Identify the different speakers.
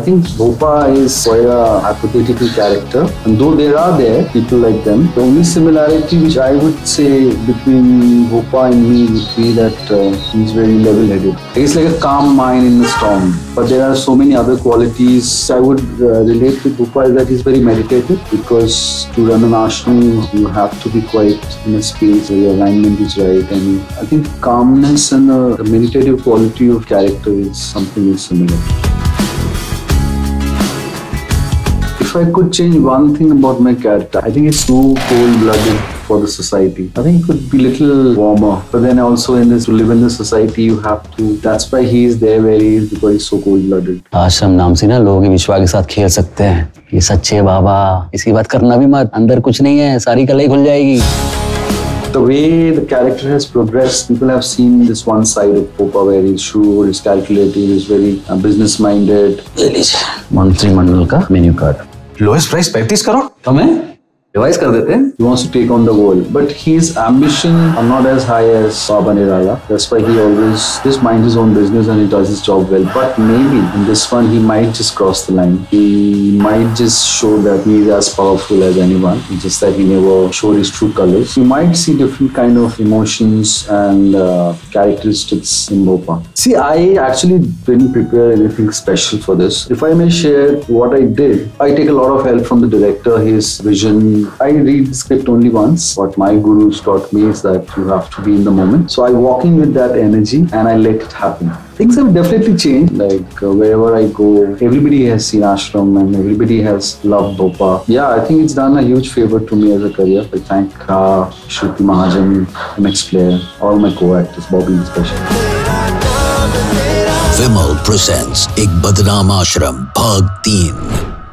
Speaker 1: think Bhopa is quite a hypothetical character. And though there are there people like them, the only similarity which I would say between Bhopa and me would be that uh, he's very level-headed. He's like a calm mind in the storm. But there are so many other qualities I would uh, relate with Bhopa that he's very meditative because to run an ashram you have to be quite in a space where your alignment is right. And I think calmness and uh, the meditative quality of character is something is similar. If I could change one thing about my character, I think it's too cold-blooded for the society. I think it could be little warmer. But then also in this, to live in the society, you have to. That's why he is there where he is because he's so cold-blooded.
Speaker 2: आश्रम नाम से ना लोग विश्वा के साथ खेल सकते हैं ये सच्चे बाबा इसकी बात करना भी मत अंदर कुछ नहीं है सारी कलाई खुल जाएगी
Speaker 1: The way the character has progressed, people have seen this one side of Popa where he's shrewd, he's calculating, he's very uh, business-minded.
Speaker 2: ले लीजिए मंत्रिमंडल का मेन्यू कार्ड
Speaker 3: लोएस्ट प्राइस पैंतीस करोड़
Speaker 2: हमें? revise kar dete.
Speaker 1: He wants to take on the world. But his ambition are not as high as Baba Nirala. That's why he always just minds his own business and he does his job well. But maybe in this one, he might just cross the line. He might just show that he is as powerful as anyone. It's just that he never showed his true colors. You might see different kind of emotions and uh, characteristics in Bhopa. See, I actually didn't prepare anything special for this. If I may share what I did, I take a lot of help from the director, his vision, I read the script only once. What my gurus taught me is that you have to be in the moment. So I walk in with that energy and I let it happen. Things have definitely changed. Like uh, wherever I go, everybody has seen ashram and everybody has loved Bhopa. Yeah, I think it's done a huge favor to me as a career. I thank Ka, Shruti Mahajan, MX Player, all my co-actors, Bobby especially.
Speaker 4: Vimal presents Ek Badnaam Ashram, Bhag 3.